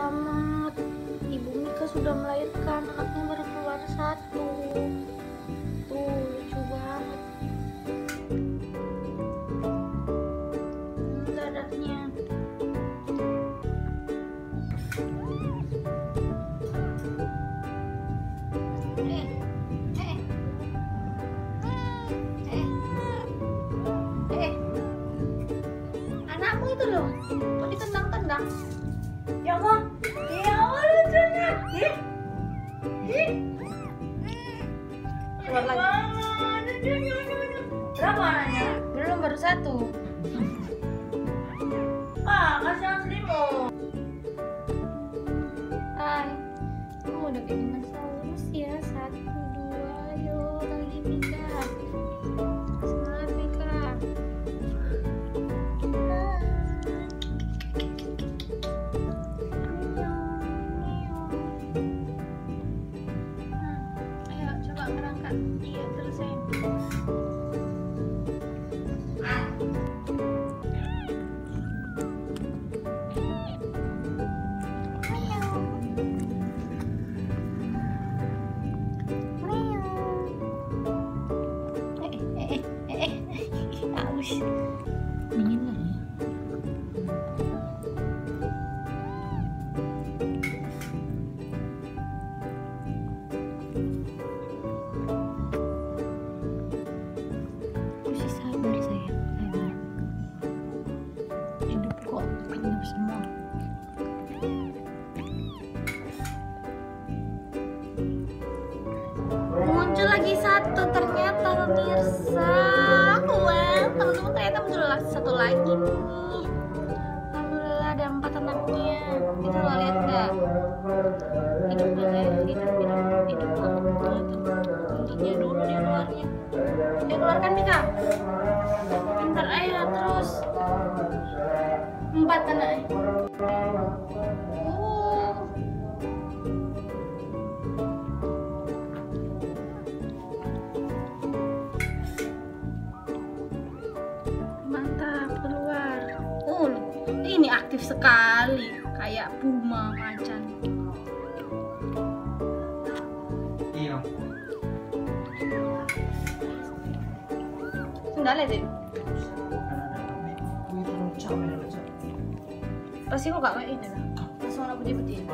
selamat. Ibu Mika sudah melahirkan, anaknya baru keluar satu. Tuh, lucu banget. Dadahnya. Eh, eh. Eh. Eh. Anakmu itu loh, kok ditendang-tendang? Ya Allah, ya Allah lucunya. Ih, ih. Keluar lagi. Banget, lucunya, lucunya. Berapa anaknya? Belum baru satu. Kasih yang selimut. Hai, kamu udah kayak dinosaurus ya? Satu, Iya terus. Eh, eh, eh, eh, eh. Dingin lah kok, semua. muncul lagi satu ternyata pemirsa. Wow teman-teman ternyata muncul satu lagi nih. Alhamdulillah ada empat anaknya. Itu lo lihat nggak dia keluarkan Mika pintar ayah terus. Empat anaknya uh Mantap, keluar. Oh, ini aktif sekali, kayak puma macan. Sendalnya deh. Pasti kok gak kayak ini lah. Langsung aku putih-putih.